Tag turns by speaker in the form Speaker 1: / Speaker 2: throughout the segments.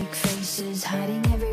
Speaker 1: fake faces hiding every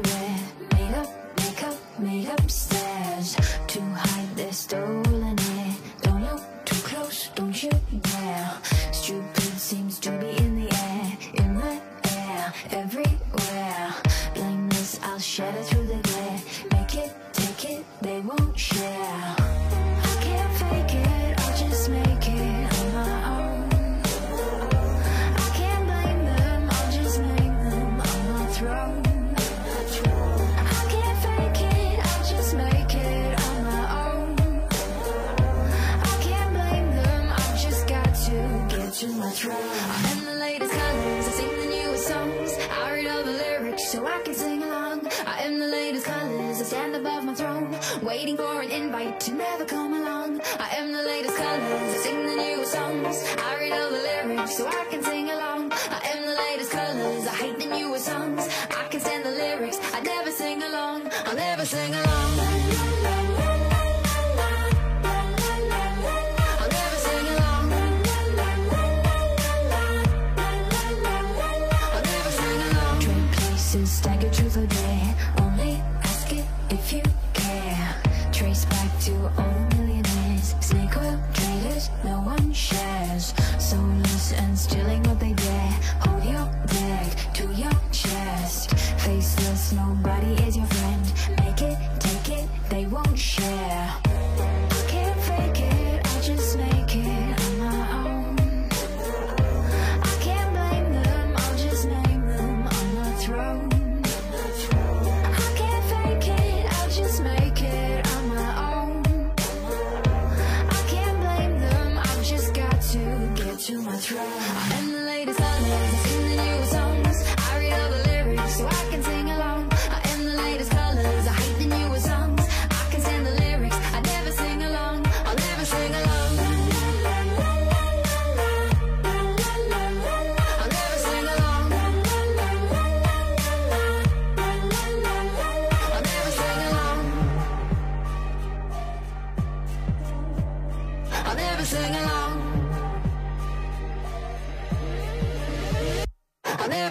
Speaker 1: latest colors. I sing the newest songs. I read all the lyrics so I can sing along. I am the latest colors. I stand above my throne, waiting for an invite to never come along. I am the latest colors. I sing the newest songs. I read all the lyrics so I can sing along. I am the latest colors. I hate the newest songs. I can stand the lyrics. I never sing along. I'll never sing along. to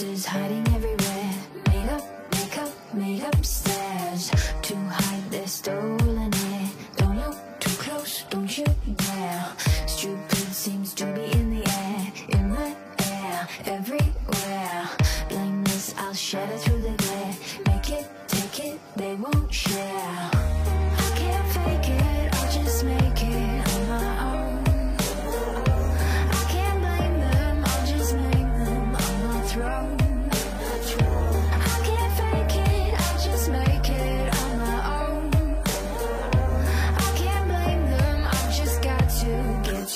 Speaker 1: Is hiding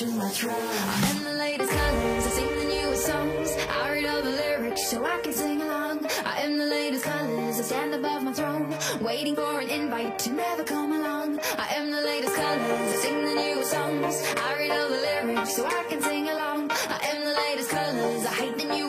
Speaker 1: you my trust. I'm the latest colors, I sing the newest songs. I read all the lyrics so I can sing along. I am the latest colors, I stand above my throne, waiting for an invite to never come along. I am the latest colors, I sing the newest songs. I read all the lyrics so I can sing along. I am the latest colors, I hate the new